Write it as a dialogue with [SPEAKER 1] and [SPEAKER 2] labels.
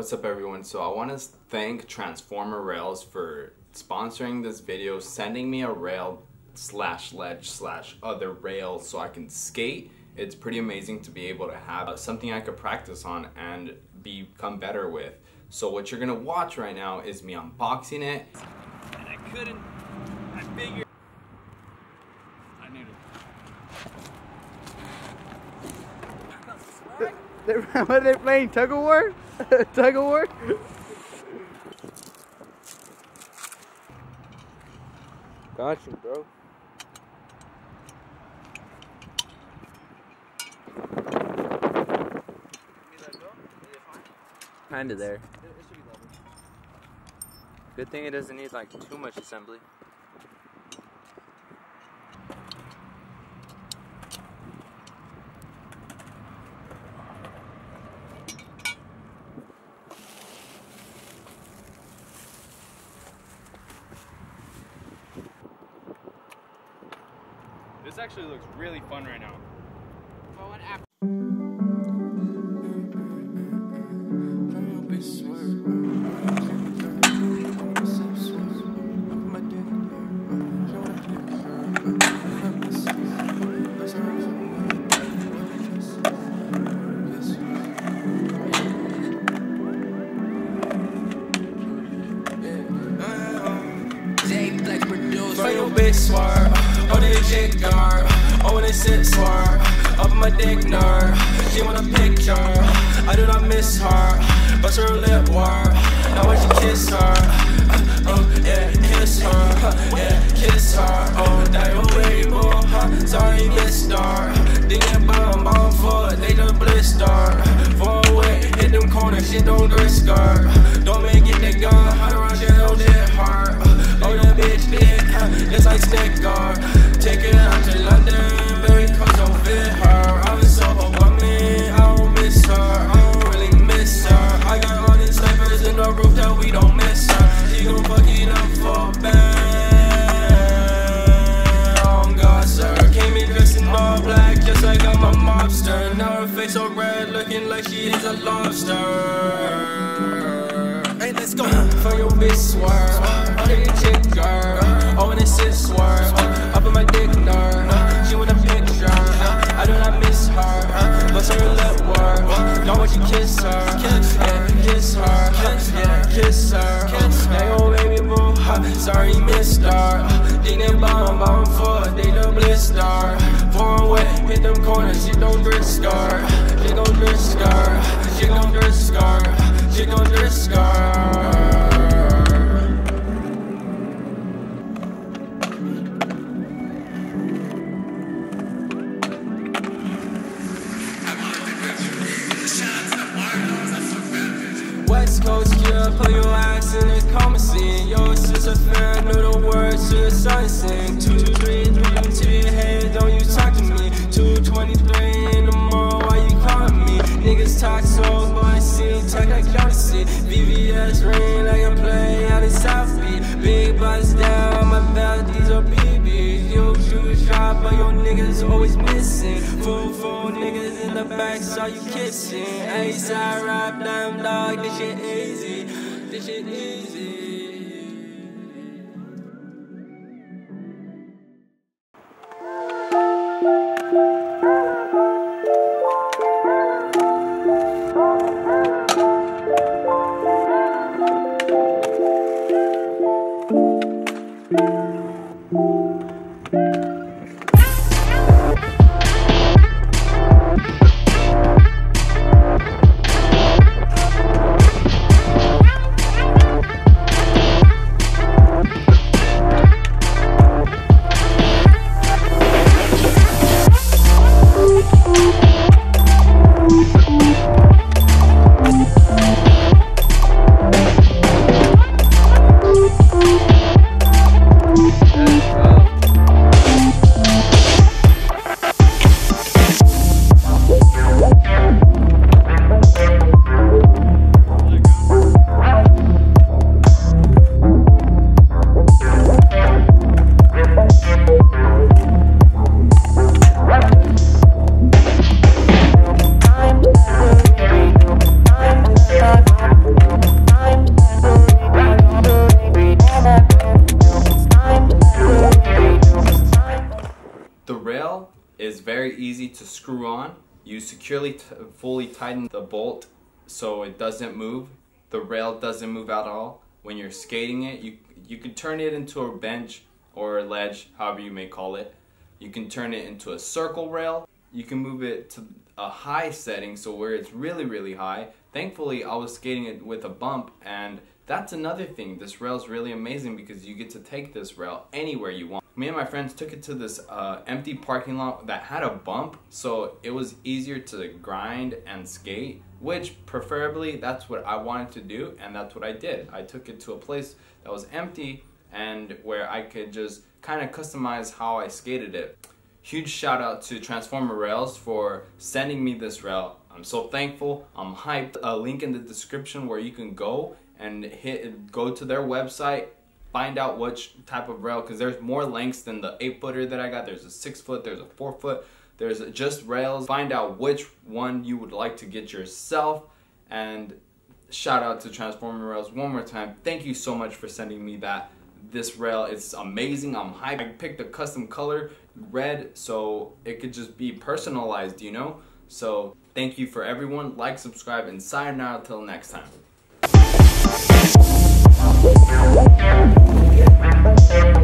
[SPEAKER 1] What's up everyone? So I want to thank Transformer Rails for sponsoring this video, sending me a rail slash ledge slash other rail so I can skate. It's pretty amazing to be able to have uh, something I could practice on and become better with. So what you're gonna watch right now is me unboxing it.
[SPEAKER 2] And I couldn't, I figured, I knew to.
[SPEAKER 3] They're, what are they playing? Tug of war? Tug of war? you, bro. Kinda there. Good thing it doesn't need like too much assembly.
[SPEAKER 2] Actually looks really fun right now.
[SPEAKER 4] From your bitch swerve, oh the chick guard, oh when it sit swerve, up my dick nerd, she want a picture, I do not miss her, but her lip worm, now when she kiss her, oh yeah, kiss her, yeah, kiss her, oh that boy, huh, sorry mister, thinking bomb, bomb for they the blister, far away, hit them corners, shit don't risk her, like I'm a mobster, now her face so red, looking like she is a lobster. Hey, let's go. For your bitch swerve, oh, they chick girl, oh, when it sit swerve, up in my dick nerd, she want a picture, I do not miss her, but her lip work, don't want you kiss her, yeah, kiss her, yeah, kiss her, yeah, oh, your baby boo, sorry mister, think that bomb, bomb for, they the blister, foreign wet, hit them corners, she don't her, she gon' risk her, she gon' her, she gon' risk her. West Coast kid, put your ass in the comment scene. Yo, sis a fan, know the words to the sun sing. Two, three, Two twenty-three in the morning, why you calling me? Niggas talk so, but I see talk like jealousy. VVS ring like I play out in South Beach. Big buzz down, my belt, these are BBs. Yo, shoot shot, but your niggas always missing. Full, full niggas in the back, saw you kissing. Ace, I rap, damn dog, this shit easy. This shit easy.
[SPEAKER 1] To screw on. You securely fully tighten the bolt so it doesn't move. The rail doesn't move at all. When you're skating it, you you can turn it into a bench or a ledge, however you may call it. You can turn it into a circle rail. You can move it to a high setting, so where it's really, really high. Thankfully, I was skating it with a bump, and that's another thing. This rail is really amazing because you get to take this rail anywhere you want. Me and my friends took it to this uh, empty parking lot that had a bump, so it was easier to grind and skate, which preferably that's what I wanted to do, and that's what I did. I took it to a place that was empty and where I could just kind of customize how I skated it. Huge shout out to Transformer Rails for sending me this rail. I'm so thankful. I'm hyped. A link in the description where you can go and hit go to their website, find out which type of rail because there's more lengths than the eight footer that I got. There's a six foot, there's a four foot, there's just rails. Find out which one you would like to get yourself and shout out to Transformer Rails one more time. Thank you so much for sending me that this rail it's amazing. I'm hyped. I picked a custom color, red, so it could just be personalized, you know? So thank you for everyone. Like, subscribe, and sayonara until next time. Yeah.